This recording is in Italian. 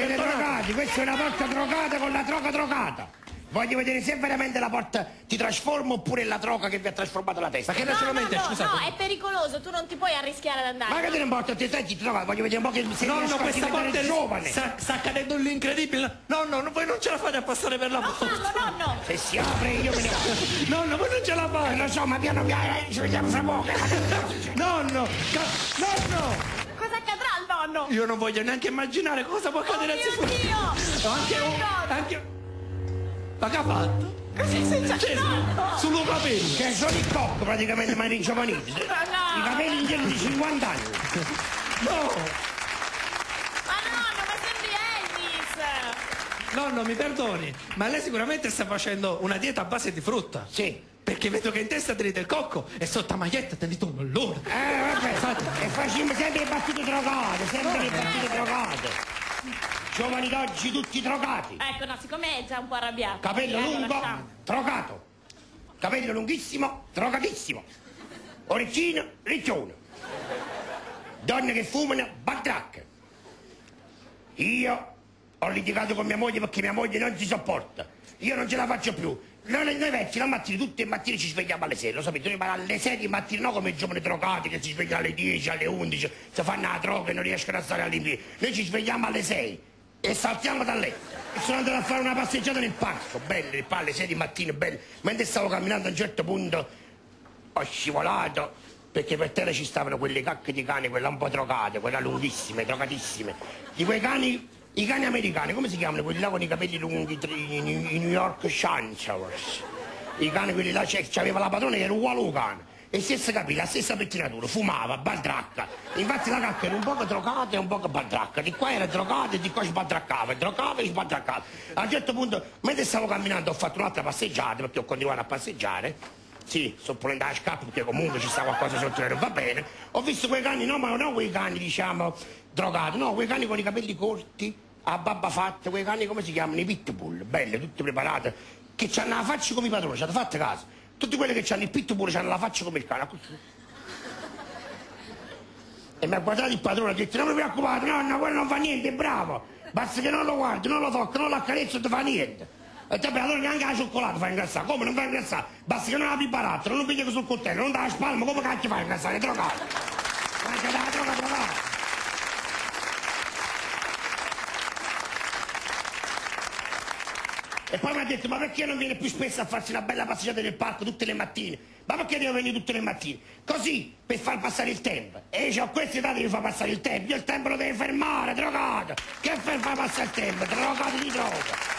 Siete drogati, questa è una porta drogata con la droga drogata. Voglio vedere se veramente la porta ti trasforma oppure è la droga che vi ha trasformato la testa. Ma che No, no, ragionamento è? no, Scusate. no, è pericoloso, tu non ti puoi arrischiare ad andare. Ma che te ne importa, ti stai no, voglio vedere un po' che se Nonno, riesco a questa porta è- giovane. sta, sta accadendo l'incredibile. Nonno, no, voi non ce la fate a passare per la No, porta. nonno, nonno! Se si apre io me ne vado. Nonno, voi non ce la Eh, fate. lo so, ma piano piano eh, ci vediamo fra poco. Nonno, ca- nonno. Nonno? Io non voglio neanche immaginare cosa può Oh accadere a mio Dio! Anche un... Anche... Ma che ha fatto? Cosa sei Cioè, sullo capello. Cioè, sono il cocco praticamente, ma ringiovanito. no. I capelli indiani di 50 anni. No. Ma nonno, ma sembri Elvis! Nonno, mi perdoni, ma lei sicuramente sta facendo una dieta a base di frutta. Sì. Perché vedo che in testa tenete il cocco e sotto la maglietta tenete un mollone. Eh, vabbè, e facciamo sempre le battute drogate, sempre le battute drogate. Giovani d'oggi tutti drogati. Ecco, no, siccome è già un po' arrabbiato. Capello eh, lungo, lasciamo. drogato. Capello lunghissimo, drogatissimo. Orecchino, riccione. Donne che fumano, batrac. Io ho litigato con mia moglie perché mia moglie non si sopporta. Io non ce la faccio più. Noi, noi vecchi la mattina, tutte le mattine ci svegliamo alle 6, lo sapete, noi alle 6 di mattina, no come i giovani drogati che si svegliano alle 10, alle 11, si fanno la droga e non riescono a stare all'impiego. Noi ci svegliamo alle 6 e saltiamo da letto. E sono andato a fare una passeggiata nel parco, belle, alle 6 di mattina, belle. Mentre stavo camminando a un certo punto ho scivolato perché per terra ci stavano quelle cacche di cani, quelle un po' drogate, quelle lunghissime, drogatissime. Di quei cani, i cani americani, come si chiamano? Quelli là con i capelli lunghi, i New York Shanchers. I cani quelli là, c'aveva la padrona che era uguale al cane. E stessa capilla, la stessa pettinatura, fumava, baldracca. Infatti la cacca era un po' drogata e un po' baldracca. Di qua era drogata e di qua sbaldraccava, drogava e sbaldraccava. A un certo punto, mentre stavo camminando, ho fatto un'altra passeggiata, perché ho continuato a passeggiare. Sì, sto ponendo la scappa perché comunque ci sta qualcosa sotto non va bene. Ho visto quei cani, no, ma non quei cani, diciamo, drogati, no, quei cani con i capelli corti, a babba fatta, quei cani come si chiamano? I pitbull, belle, tutte preparate, che hanno la faccia come i padroni, ci hanno fatto caso. Tutti quelli che hanno il pitbull hanno la faccia come il cane. E mi ha guardato il padrone ha detto, non mi preoccupate, nonna, quello non fa niente, bravo. Basta che non lo guardi, non lo tocca, non lo accarezzo, non ti fa niente. E te allora neanche la cioccolata fa ingrassare, come non fa ingrassare? Basta che non apri il baratto, non piglia sul coltello, non dà la spalma, come cacchio fa ingrassare? È drogato. E poi mi ha detto, ma perché non viene più spesso a farsi una bella passeggiata nel parco tutte le mattine? Ma perché devo venire tutte le mattine? Così, per far passare il tempo. E io cioè, ho questa età devi far passare il tempo. Io il tempo lo devo fermare, drogato. Che per far passare il tempo? Drogato di droga.